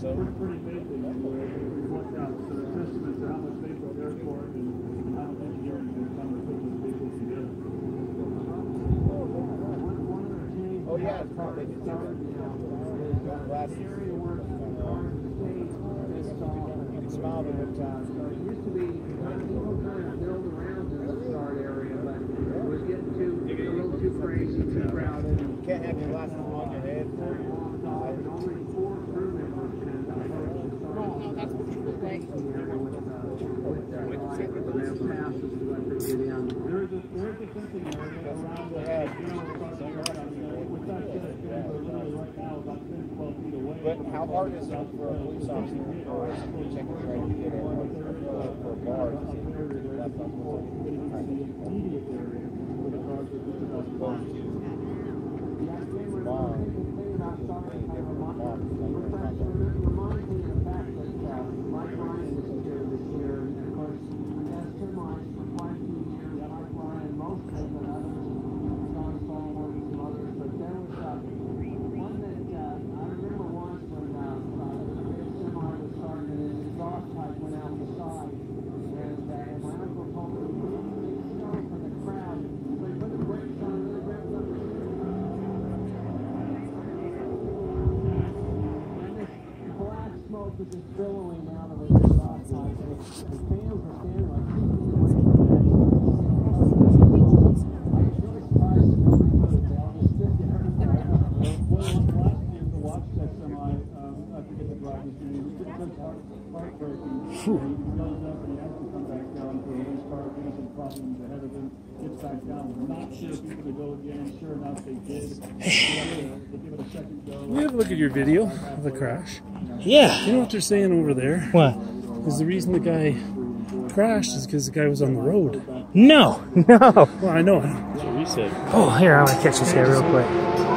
so. Pretty amazing. Uh, We've worked out the testament to how much they prepared for it and and how much engineering has come to put this vehicle together. Oh yeah, it's probably they did do that. Last You can smile the whole time. It used to be, uh, people trying to build around the start area, but it was getting too, a little too crazy, too crowded. You can't have your glasses on your head. Only four crew members can approach the start area with, uh, with their let them get in. Is a, is a you know, across the yard. I mean, with that said, we're really right now about 10, 12 feet away. But how hard is it for a police officer a security check to get in uh, for a to see if there's a left on But it's in the immediate area where the cars are just about to Opposed to bomb, they give them a bomb, it's like they're not gonna- Reminds me of the fact that uh, Mike Ryan is here this year, and of course, he has semis for quite a few years. Mike Ryan, most of them, and others, John Solomon, and some others, but there was uh, one that uh, I remember once when uh, uh, the big semi was starting, and his exhaust the side, and uh, my uncle told me, "You need to for the crowd." So he put the the black smoke is just billowing out of his exhaust pipe. The fans are standing like two feet away from it. I was really surprised that nobody put it down. Just stood there. Well, last year to watch that semi, um, I forget the driver's name, it was just heart, heartbreaking. He goes up and he has to come back down for a race car, has some problems ahead of him, gets back down, not sure if he was gonna go again, sure enough, they did. They give it a second go. You have a look at your video of the crash. Yeah. You know what they're saying over there? What? Is the reason the guy crashed is because the guy was on the road. No, no. Well, I know. That's what we said. Oh, here, I'm gonna catch this guy real quick.